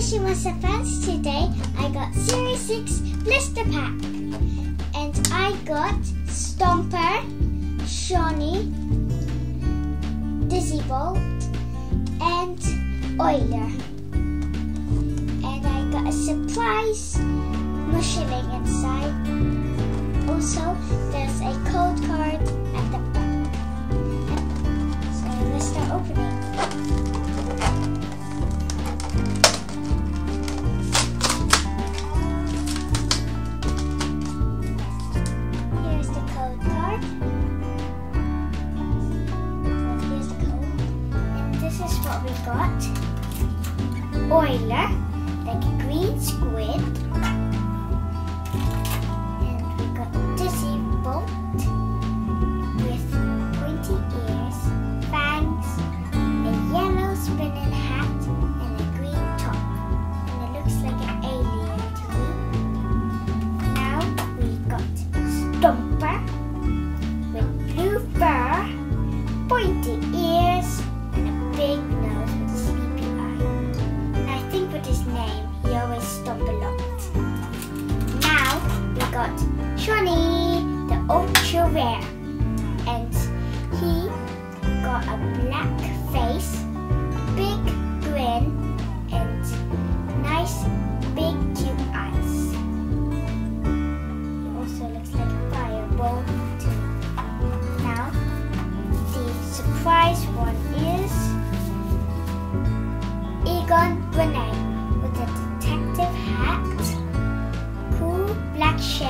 wishing myself friends today I got Series 6 blister pack. And I got Stomper, Shawnee, Dizzy Bolt and Oiler and I got a surprise moshling inside. Also we got. Oiler, like a green squid. And we got Dizzy Bolt with pointy ears, fangs, a yellow spinning hat, and a green top. And it looks like an alien. Now we got Stomper with blue fur, pointy lot. Now we got Shawnee, the ultra rare, and he got a black face, big grin, and nice big cute eyes. He also looks like a fireball too. Now the surprise one is Egon Renee. share.